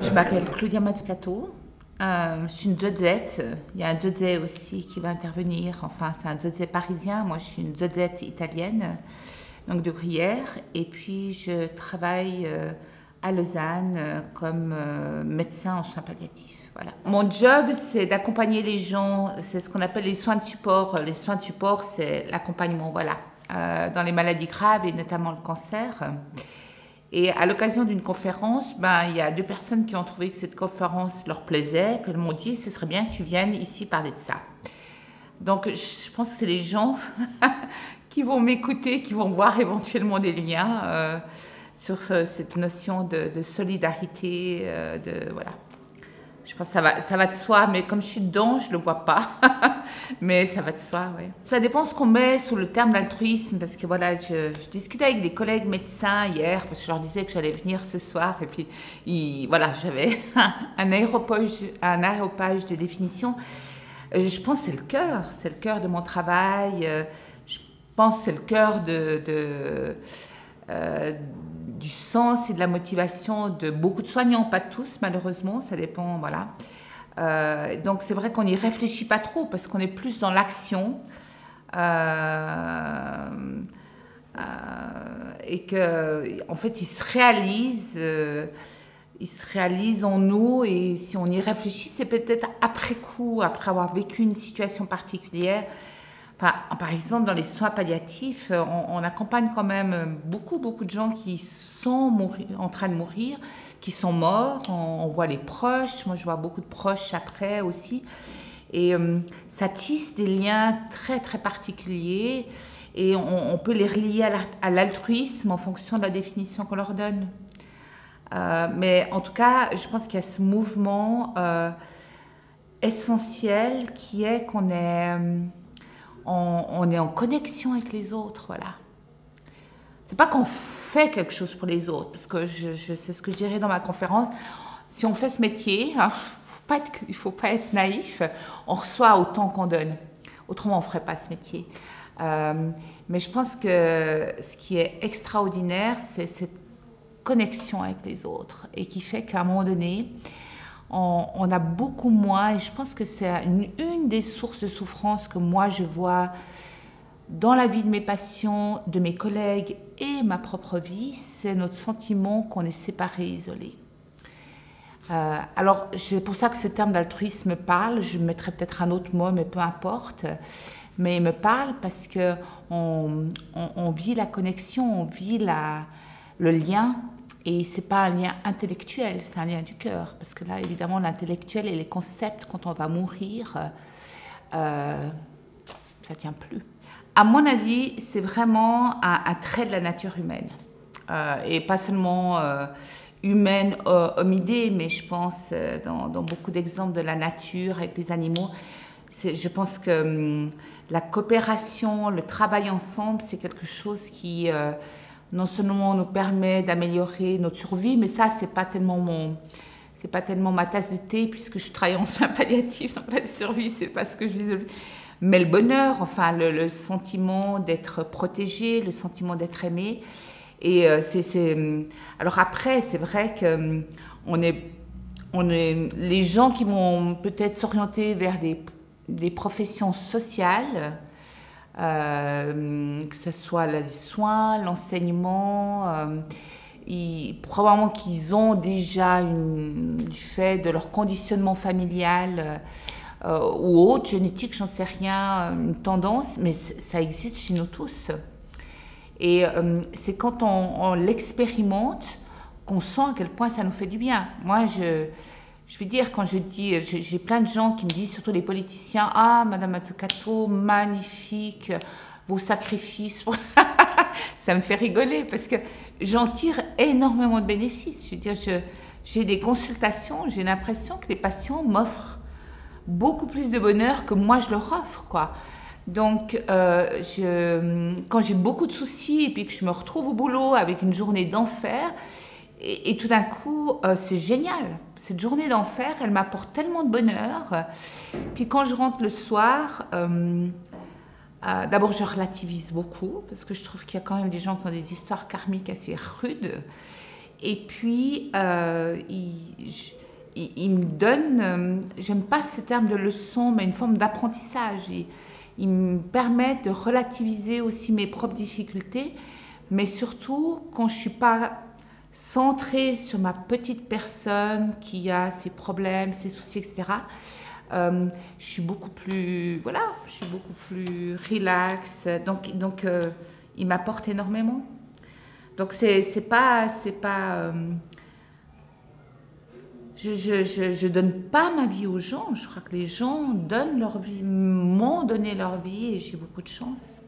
Je m'appelle Claudia Mazzucato. Euh, je suis une zozette. Il y a un zozet aussi qui va intervenir. Enfin, c'est un zozet parisien. Moi, je suis une zozette italienne, donc de Gruyère. Et puis, je travaille euh, à Lausanne euh, comme médecin en soins palliatifs. Voilà. Mon job, c'est d'accompagner les gens. C'est ce qu'on appelle les soins de support. Les soins de support, c'est l'accompagnement, voilà, dans les maladies graves et notamment le cancer. Et à l'occasion d'une conférence, ben, il y a deux personnes qui ont trouvé que cette conférence leur plaisait, puis elles m'ont dit ce serait bien que tu viennes ici parler de ça. Donc je pense que c'est les gens qui vont m'écouter, qui vont voir éventuellement des liens euh, sur ce- cette notion de, solidarité, euh, de voilà. Je pense que ça va, ça va de soi, mais comme je suis dedans, je ne le vois pas. mais ça va de soi, oui. Ça dépend ce qu'on met sous le terme d'altruisme, parce que voilà, je, discutais avec des collègues médecins hier, parce que je leur disais que j'allais venir ce soir, et puis ils- voilà, j'avais un aéropage, un aéropage de définition. Euh, Je pense que c'est le cœur, c'est le cœur de mon travail. euh, Je pense que c'est le cœur de, euh, sens et de la motivation de beaucoup de soignants, pas tous malheureusement, ça dépend, voilà. Euh, donc c'est vrai qu'on n'y réfléchit pas trop parce qu'on est plus dans l'action euh, euh, et que en fait il se réalise, il se réalise en nous et si on y réfléchit, c'est peut-être après coup, après avoir vécu une situation particulière. Par exemple, dans les soins palliatifs, euh, on, accompagne quand même beaucoup, beaucoup de gens qui sont en train de mourir, qui sont morts. On, voit les proches. Moi, je vois beaucoup de proches après aussi. Et euh, ça tisse des liens très, très particuliers. Et on, peut les relier à la- à l'altruisme en fonction de la définition qu'on leur donne. Euh, mais en tout cas, je pense qu'il y a ce mouvement euh, essentiel qui est qu'on est, euh, on, est en connexion avec les autres, voilà. C'est pas qu'on fait quelque chose pour les autres, parce que je, c'est ce que je dirais dans ma conférence. Si on fait ce métier, hein, faut faut pas être naïf, on reçoit autant qu'on donne. Autrement, on ferait pas ce métier. Euh, mais je pense que ce qui est extraordinaire, c'est cette connexion avec les autres et qui fait qu'à un moment donné, on, a beaucoup moins, et je pense que c'est une, des sources de souffrance que moi je vois dans la vie de mes patients, de mes collègues et ma propre vie, c'est notre sentiment qu'on est séparé, isolé. Euh, alors, c'est pour ça que ce terme d'altruisme me parle. Je mettrais peut-être un autre mot, mais peu importe. Mais il me parle parce que on vit la connexion, on vit la, le lien. Et c'est pas un lien intellectuel, c'est un lien du cœur. Parce que là, évidemment, l'intellectuel et les concepts, quand on va mourir, euh, ça tient plus. À mon avis, c'est vraiment un, trait de la nature humaine. Euh, et pas seulement euh, humaine, euh, homme-idée, mais je pense euh, dans, beaucoup d'exemples de la nature avec les animaux. Je pense que hum, la coopération, le travail ensemble, c'est quelque chose qui euh, non seulement nous permet d'améliorer notre survie, mais ça, c'est pas tellement mon, c'est pas tellement ma tasse de thé puisque je travaille en soins palliatifs, donc la survie, c'est pas ce que je visualise. Mais le bonheur, enfin le, sentiment d'être protégé, le sentiment d'être aimé. Et euh, c'est, hum, alors après, c'est vrai que hum, on est, on est les gens qui vont peut-être s'orienter vers des professions sociales, euh, que ce soit les soins, l'enseignement. euh, probablement qu'ils ont déjà du fait de leur conditionnement familial euh, ou autre, génétique, j'en sais rien, une tendance, mais ça existe chez nous tous. Et c'est quand on, on l'expérimente qu'on sent à quel point ça nous fait du bien. Moi, je, je veux dire, quand je dis, j'ai j'ai plein de gens qui me disent, surtout les politiciens, ah, Madame Matsukato, magnifique, vos sacrifices. ça me fait rigoler parce que j'en tire énormément de bénéfices. Je veux dire, j'ai des consultations, j'ai l'impression que les patients m'offrent beaucoup plus de bonheur que moi je leur offre, quoi. Donc, euh, quand j'ai beaucoup de soucis et puis que je me retrouve au boulot avec une journée d'enfer, et, tout d'un coup, euh, c'est génial. Cette journée d'enfer, elle m'apporte tellement de bonheur. Puis quand je rentre le soir, euh, Euh, d'abord, je relativise beaucoup parce que je trouve qu'il y a quand même des gens qui ont des histoires karmiques assez rudes. Et puis, il, me donne, j'aime pas ce terme de leçon, mais une forme d'apprentissage. Il, il, me permet de relativiser aussi mes propres difficultés, mais surtout quand je suis pas centrée sur ma petite personne qui a ses problèmes, ses soucis, etc. Euh, je suis beaucoup plus, voilà, je suis beaucoup plus relax. Donc, donc euh, il m'apporte énormément. Donc c'est pas c'est pas euh, je, je, je, je, donne pas ma vie aux gens. Je crois que les gens donnent leur vie, m'ont donné leur vie et j'ai beaucoup de chance.